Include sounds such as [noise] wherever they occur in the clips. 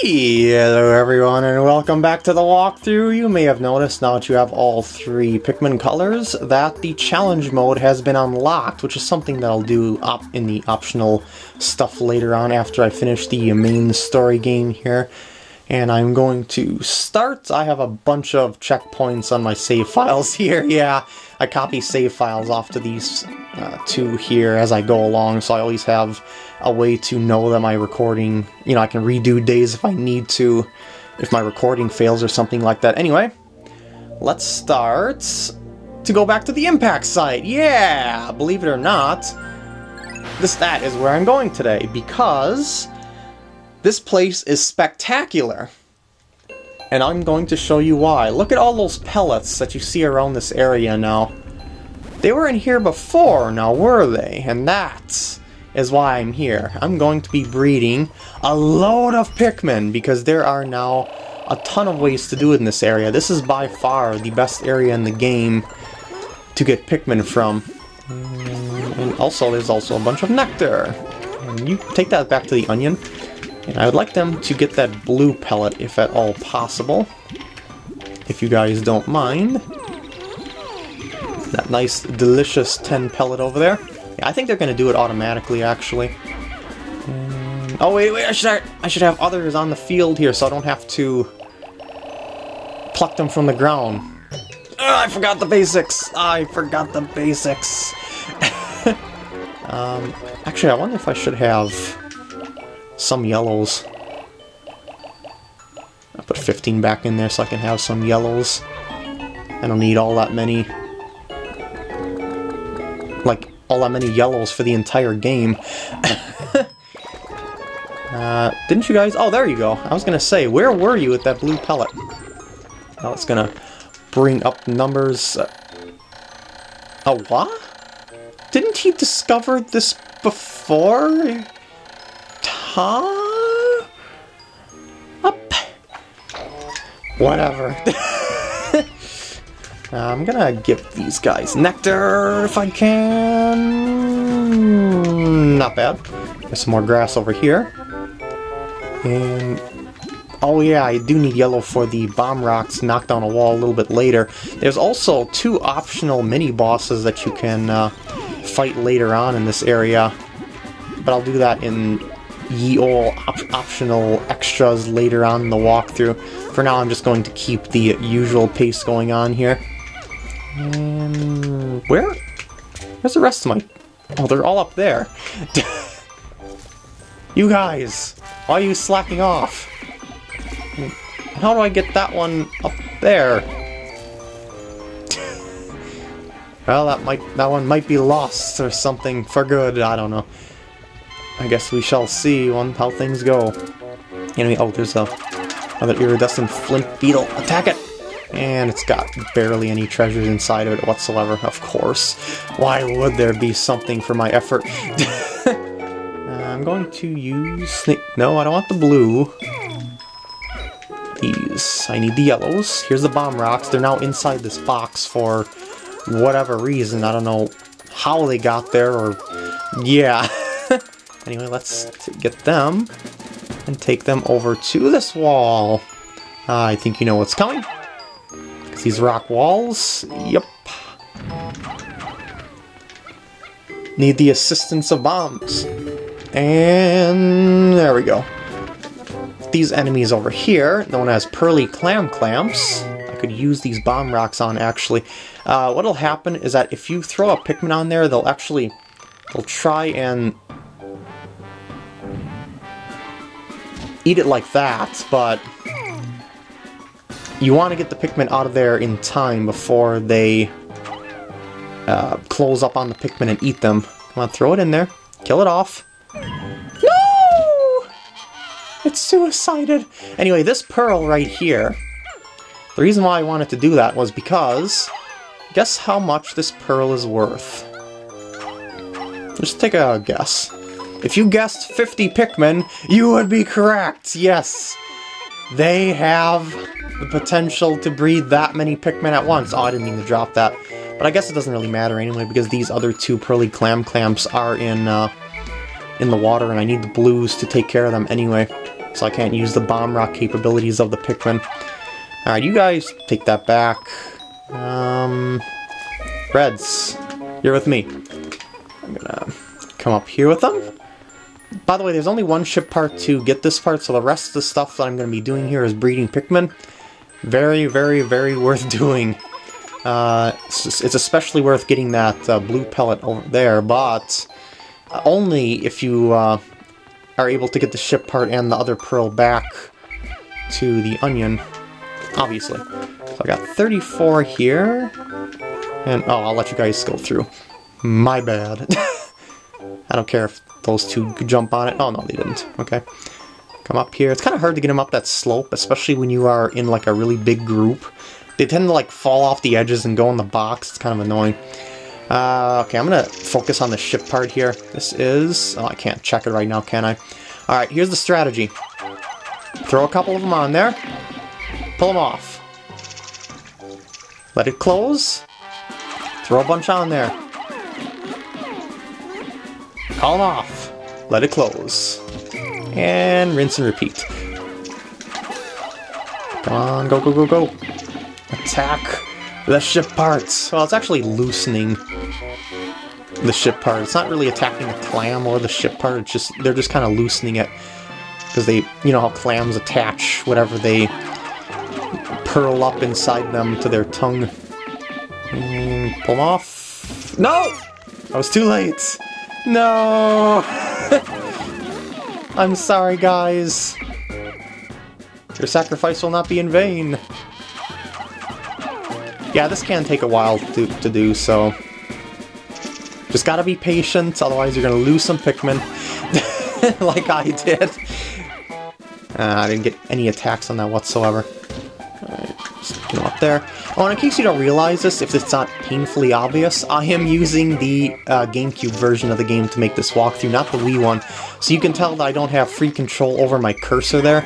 Hello everyone and welcome back to the walkthrough. You may have noticed now that you have all three Pikmin colors that the challenge mode has been unlocked, which is something that I'll do up in the optional stuff later on after I finish the main story game here. And I'm going to start. I have a bunch of checkpoints on my save files [laughs] here. Yeah, I copy save files off to these uh, two here as I go along, so I always have a way to know that my recording, you know, I can redo days if I need to, if my recording fails or something like that. Anyway, let's start to go back to the impact site. Yeah, believe it or not, this that is where I'm going today because this place is spectacular. And I'm going to show you why. Look at all those pellets that you see around this area now. They were in here before, now were they? And that's is why I'm here. I'm going to be breeding a load of Pikmin because there are now a ton of ways to do it in this area. This is by far the best area in the game to get Pikmin from. And also, there's also a bunch of nectar. And you take that back to the onion. And I would like them to get that blue pellet if at all possible. If you guys don't mind. That nice, delicious 10 pellet over there. Yeah, I think they're gonna do it automatically, actually. And, oh wait, wait! I should have, I should have others on the field here, so I don't have to pluck them from the ground. I forgot the basics. I forgot the basics. [laughs] um, actually, I wonder if I should have some yellows. I'll put 15 back in there so I can have some yellows. I don't need all that many. Like, all that many yellows for the entire game. [laughs] uh, didn't you guys? Oh, there you go. I was gonna say, where were you with that blue pellet? Now it's gonna bring up numbers. Uh, what? Didn't he discover this before? Huh? Up. Whatever. [laughs] I'm gonna give these guys nectar if I can. Not bad. There's some more grass over here. And oh yeah, I do need yellow for the bomb rocks knock down a wall a little bit later. There's also two optional mini bosses that you can uh, fight later on in this area, but I'll do that in ye ol' op optional extras later on in the walkthrough. For now, I'm just going to keep the usual pace going on here. And where? Where's the rest of my... Oh, they're all up there. [laughs] you guys, why are you slacking off? How do I get that one up there? [laughs] well, that might that one might be lost or something for good. I don't know. I guess we shall see on how things go. Anyway, oh, there's a another iridescent flint beetle. Attack it! And it's got barely any treasures inside of it whatsoever, of course. Why would there be something for my effort? [laughs] Uh, I'm going to use... No, I don't want the blue. These. I need the yellows. Here's the bomb rocks. They're now inside this box for whatever reason. I don't know how they got there, or... Yeah. [laughs] anyway, let's get them and take them over to this wall. Uh, I think you know what's coming. Cause These rock walls? Yep. Need the assistance of bombs. And there we go. These enemies over here, known as Pearly Clam Clamps, I could use these bomb rocks on actually. Uh, what'll happen is that if you throw a Pikmin on there, they'll actually, they'll try and eat it like that, but you want to get the Pikmin out of there in time before they uh, close up on the Pikmin and eat them. Come on, throw it in there. Kill it off. No! It's suicided. Anyway, this pearl right here, the reason why I wanted to do that was because, guess how much this pearl is worth? Just take a guess. If you guessed 50 Pikmin, you would be correct, yes! They have the potential to breed that many Pikmin at once. Oh, I didn't mean to drop that. But I guess it doesn't really matter anyway, because these other two Pearly Clam Clamps are in, uh, in the water, and I need the blues to take care of them anyway. so I can't use the bomb rock capabilities of the Pikmin. Alright, you guys take that back. Um, Reds, you're with me. I'm gonna come up here with them. By the way, there's only one ship part to get this part, so the rest of the stuff that I'm going to be doing here is breeding Pikmin. Very, very, very [laughs] worth doing. Uh, it's, it's, especially worth getting that uh, blue pellet over there, but only if you uh, are able to get the ship part and the other pearl back to the onion, obviously. So I got 34 here, and oh, I'll let you guys go through. My bad. [laughs] I don't care if those two jump on it. Oh, no, they didn't. Okay. Come up here. It's kind of hard to get them up that slope, especially when you are in like a really big group. They tend to like fall off the edges and go in the box. It's kind of annoying. Uh, okay, I'm going to focus on the ship part here. This is... Oh, I can't check it right now, can I? Alright, here's the strategy. Throw a couple of them on there. Pull them off. Let it close. Throw a bunch on there. Call them off. Let it close. And rinse and repeat. Come on, go, go, go, go. Attack the ship parts. Well, it's actually loosening the ship part. It's not really attacking the clam or the ship part. It's just they're just kind of loosening it because they, you know how clams attach whatever they pearl up inside them to their tongue. And pull them off. No! I was too late. No! [laughs] I'm sorry, guys. Your sacrifice will not be in vain. Yeah, this can take a while to, to do, so... Just gotta be patient, otherwise you're gonna lose some Pikmin. [laughs] like I did. Uh, I didn't get any attacks on that whatsoever. Alright, just get him up there. Oh, and in case you don't realize this, if it's not painfully obvious, I am using the uh, GameCube version of the game to make this walkthrough, not the Wii one. So you can tell that I don't have free control over my cursor there.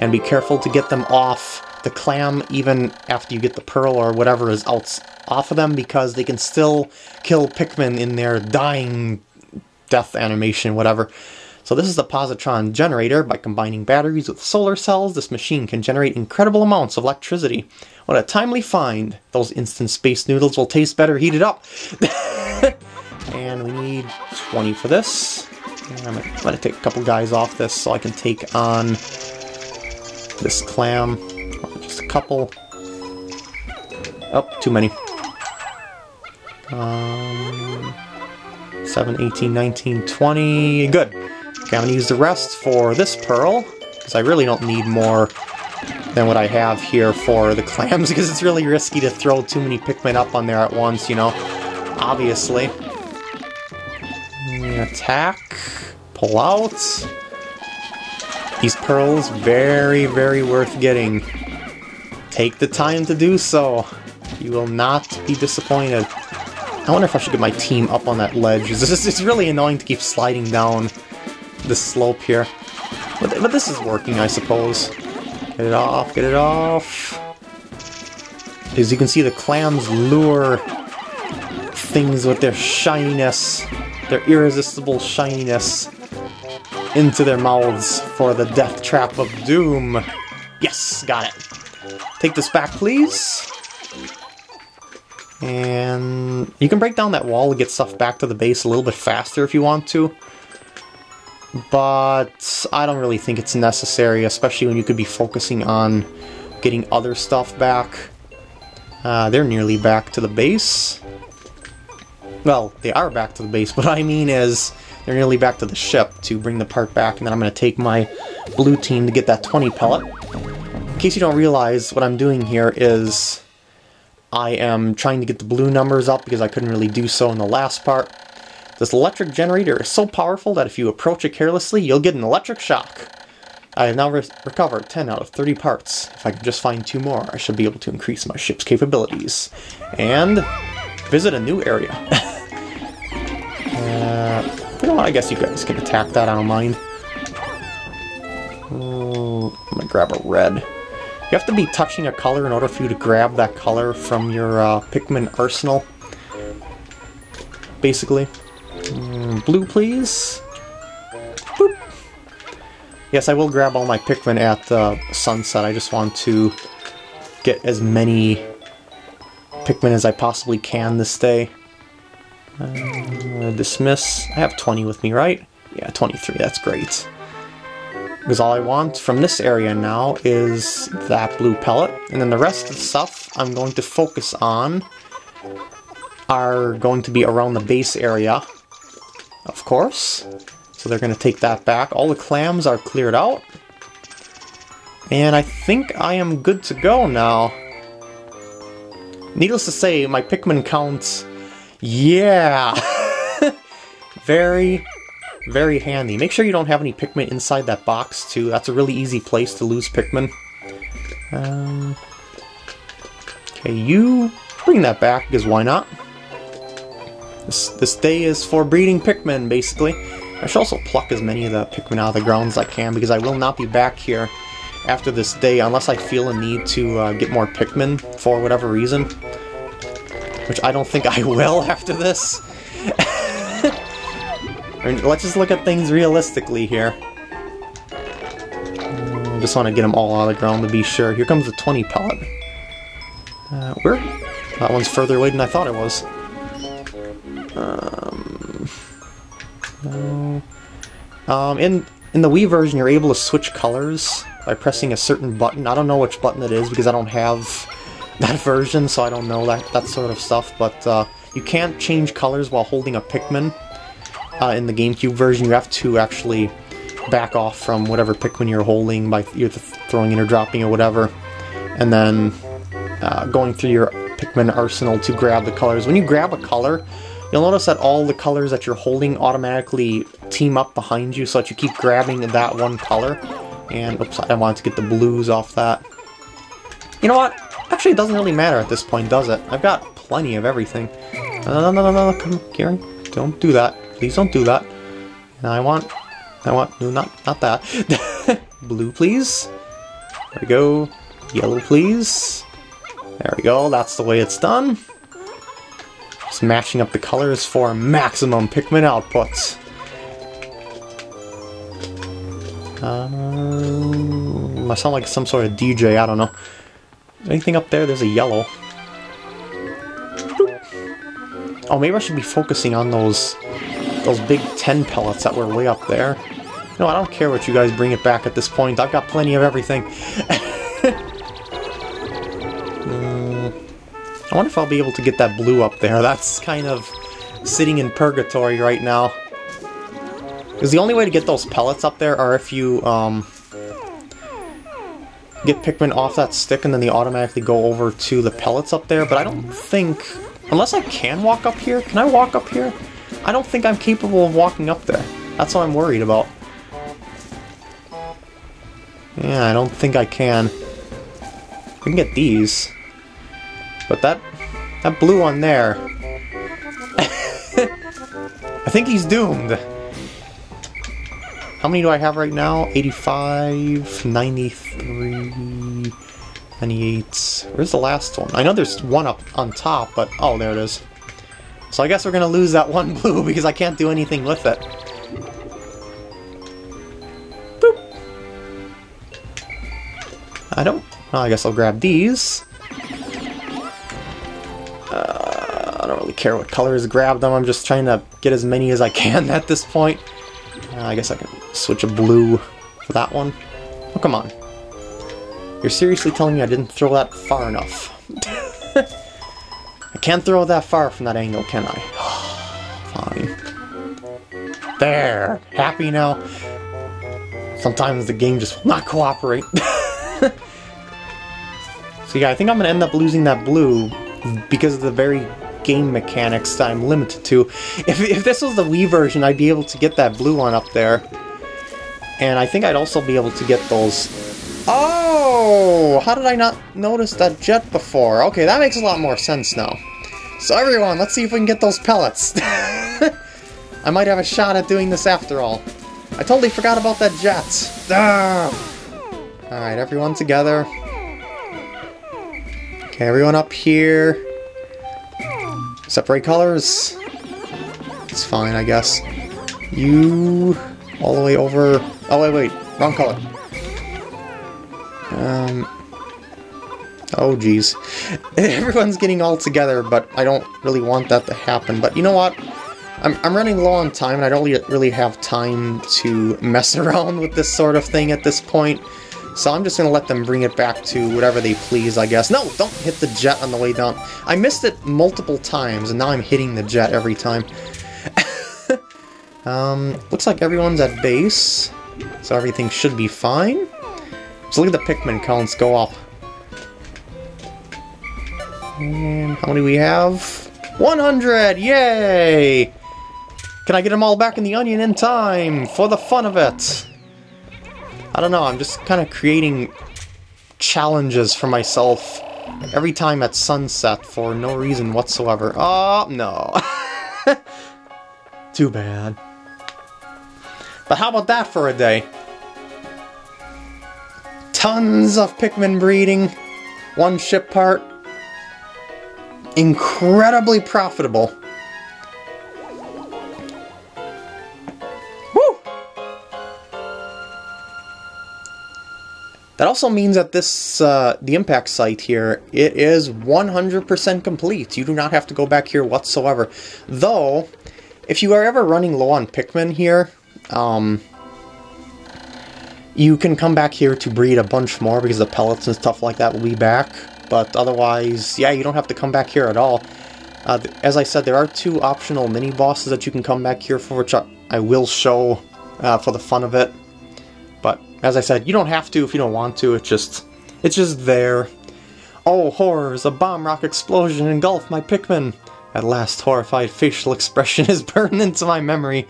And be careful to get them off the clam even after you get the pearl or whatever is out off of them because they can still kill Pikmin in their dying death animation, whatever. So this is the positron generator. By combining batteries with solar cells, this machine can generate incredible amounts of electricity. What a timely find! Those instant space noodles will taste better heated up. [laughs] and we need 20 for this. I'm gonna take a couple guys off this so I can take on this clam. Just a couple. Oh, too many. Um, 7, 18, 19, 20. Good. Okay, I'm going to use the rest for this pearl, because I really don't need more than what I have here for the clams, [laughs] because it's really risky to throw too many Pikmin up on there at once, you know? Obviously. Attack. Pull out. These pearls, very, very worth getting. Take the time to do so. You will not be disappointed. I wonder if I should get my team up on that ledge. It's, [laughs] it's really annoying to keep sliding down the slope here. But, but this is working, I suppose. Get it off, get it off. As you can see, the clams lure things with their shininess, their irresistible shininess, into their mouths for the death trap of doom. Yes, got it. Take this back, please. And you can break down that wall to get stuff back to the base a little bit faster if you want to but I don't really think it's necessary, especially when you could be focusing on getting other stuff back. Uh, they're nearly back to the base. Well, they are back to the base, [laughs] but I mean is they're nearly back to the ship to bring the part back, and then I'm going to take my blue team to get that 20 pellet. In case you don't realize, what I'm doing here is I am trying to get the blue numbers up because I couldn't really do so in the last part. This electric generator is so powerful that if you approach it carelessly, you'll get an electric shock. I have now re recovered 10 out of 30 parts. If I can just find two more, I should be able to increase my ship's capabilities. And visit a new area. [laughs] uh, you know what, I guess you guys can attack that, I don't mind. I'm gonna grab a red. You have to be touching a color in order for you to grab that color from your uh, Pikmin arsenal. Basically. Blue, please. Boop. Yes, I will grab all my Pikmin at uh, sunset. I just want to get as many Pikmin as I possibly can this day. Uh, dismiss. I have 20 with me, right? Yeah, 23. That's great. Because all I want from this area now is that blue pellet. And then the rest of the stuff I'm going to focus on are going to be around the base area, of course. So they're going to take that back. All the clams are cleared out. And I think I am good to go now. Needless to say, my Pikmin count, yeah! [laughs] very, very handy. Make sure you don't have any Pikmin inside that box, too. That's a really easy place to lose Pikmin. Um, okay, you bring that back, because why not? This, this day is for breeding Pikmin, basically. I should also pluck as many of the Pikmin out of the ground as I can, because I will not be back here after this day unless I feel a need to uh, get more Pikmin for whatever reason. Which I don't think I [laughs] will after this. [laughs] I mean, let's just look at things realistically here. I just want to get them all out of the ground to be sure. Here comes the 20 pellet. Uh, where? That one's further away than I thought it was. Um, no. Um, in, in the Wii version, you're able to switch colors by pressing a certain button. I don't know which button it is because I don't have [laughs] that version, so I don't know that, that sort of stuff, but uh, you can't change colors while holding a Pikmin. Uh, in the GameCube version, you have to actually back off from whatever Pikmin you're holding by either throwing it or dropping or whatever, and then uh, going through your Pikmin arsenal to grab the colors. When you grab a color, you'll notice that all the colors that you're holding automatically team up behind you so that you keep grabbing that one color. And, oops, I wanted to get the blues off that. You know what? Actually, it doesn't really matter at this point, does it? I've got plenty of everything. No, no, no, no, no, come, Kieran. Don't do that. Please don't do that. And I want... I want... No, not, not that. [laughs] Blue, please. There we go. Yellow, please. There we go. That's the way it's done. Just matching up the colors for maximum Pikmin outputs. Um, I sound like some sort of DJ, I don't know. Anything up there? There's a yellow. Oh, maybe I should be focusing on those those big 10 pellets that were way up there. No, I don't care what you guys bring it back at this point. I've got plenty of everything. [laughs] I wonder if I'll be able to get that blue up there. That's kind of sitting in purgatory right now. Because the only way to get those pellets up there are if you um, get Pikmin off that stick and then they automatically go over to the pellets up there, but I don't think... Unless I can walk up here? Can I walk up here? I don't think I'm capable of walking up there. That's what I'm worried about. Yeah, I don't think I can. I can get these. But that that blue one there... [laughs] I think he's doomed. How many do I have right now? 85, 93, 98. Where's the last one? I know there's one up on top, but... Oh, there it is. So I guess we're gonna lose that [laughs] one blue because I can't do anything with it. Boop! I don't... Well, I guess I'll grab these. Care what colors grab them, I'm just trying to get as many as I can [laughs] at this point. Uh, I guess I can switch a blue for that one. Oh, come on. You're seriously telling me I didn't throw that far enough? [laughs] I can't throw that far from that angle, can I? [sighs] Fine. There! Happy now? Sometimes the game just will not cooperate. [laughs] so yeah, I think I'm to end up losing that blue because of the very game mechanics that I'm limited to. If, if this was the Wii version, I'd be able to get that blue one up there. And I think I'd also be able to get those... Oh! How did I not notice that jet before? Okay, that makes a lot more sense now. So everyone, let's see if we can get those pellets. [laughs] I might have a shot at doing this after all. I totally forgot about that jet. Alright, everyone together. Okay, everyone up here. Separate colors. It's fine, I guess. You all the way over. Oh wait, wait. wrong color. Um, oh geez. [laughs] Everyone's getting all together, but I don't really want that to happen. But you know what? I'm, I'm running low on time, and I don't really have time to mess [laughs] around with this sort of thing at this point. So I'm just going to let them bring it back to whatever they please, I guess. No, don't hit the jet on the way down. I missed it multiple times, and now I'm hitting the jet every time. [laughs] um, looks like everyone's at base, so everything should be fine. So look at the Pikmin counts go up. And how many we have? 100! Yay! Can I get them all back in the onion in time for the fun of it? I don't know, I'm just kind of creating challenges for myself every time at sunset for no reason whatsoever. Oh, no. [laughs] Too bad. But how about that for a day? Tons of Pikmin breeding, one ship part, incredibly profitable. That also means that this, uh, the impact site here, it is 100% complete. You do not have to go back here whatsoever. Though, if you are ever running low on Pikmin here, um, you can come back here to breed a bunch more because the pellets and stuff like that will be back. But otherwise, yeah, you don't have to come back here at all. Uh, as I said, there are two optional mini-bosses that you can come back here for, which I will show uh, for the fun of it. As I said, you don't have to if you don't want to. It's just, it's just there. Oh, horrors! A bomb rock explosion engulfed my Pikmin! At last, horrified facial expression [laughs] is burned into my memory.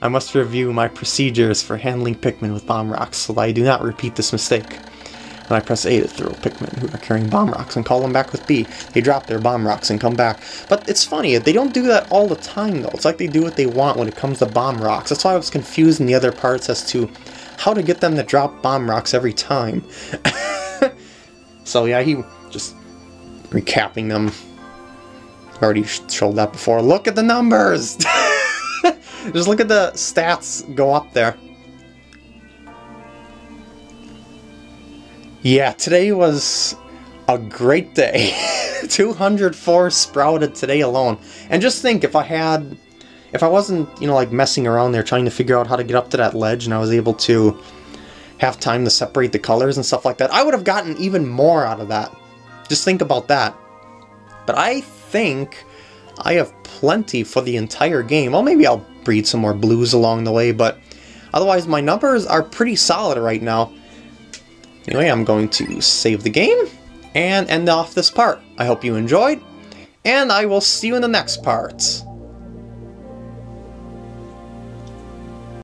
I must review my procedures for handling Pikmin with bomb rocks so that I do not repeat this mistake. And I press A to throw Pikmin who are carrying bomb rocks and call them back with B. They drop their bomb rocks and come back. But it's funny, they don't do that all the time though. It's like they do what they want when it comes to bomb rocks. That's why I was confused in the other parts as to how to get them to drop bomb rocks every time. [laughs] so yeah, he just recapping them. Already showed that before. Look at the numbers! [laughs] just look at the stats go up there. Yeah, today was a great day. [laughs] 204 sprouted today alone. And just think, if I had if I wasn't, you know, like messing around there trying to figure out how to get up to that ledge and I was able to have time to separate the colors and stuff like that, I would have gotten even more out of that. Just think about that. But I think I have plenty for the entire game. Well, maybe I'll breed some more blues along the way, but otherwise my numbers are pretty solid right now. Anyway, I'm going to save the game and end off this part. I hope you enjoyed, and I will see you in the next part.